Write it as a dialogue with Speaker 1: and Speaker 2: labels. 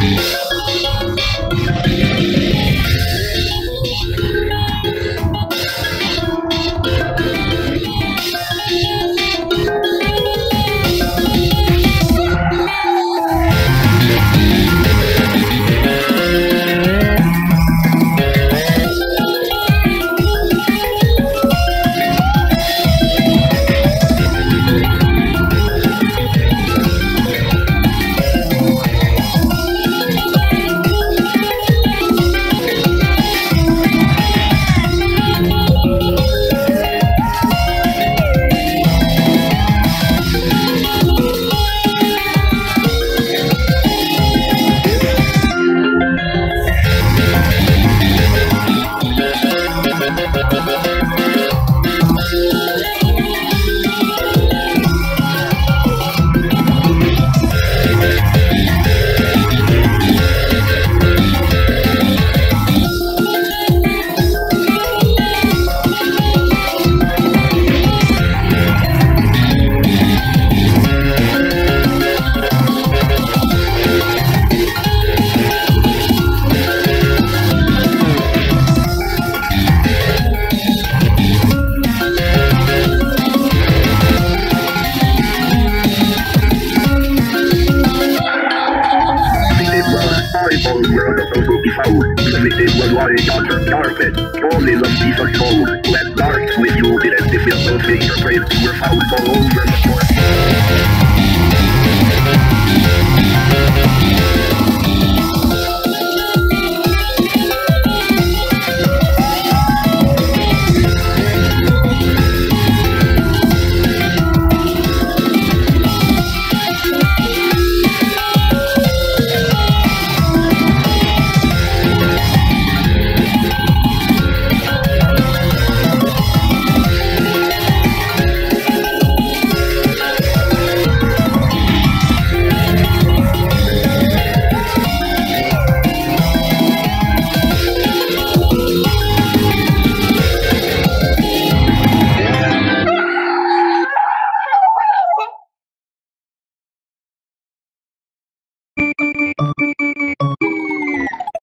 Speaker 1: It world of those who be found. Inflicted worldwide under darkness. Only love peace untold. Let dark with you didn't defeat those fingerprints were found all over the court.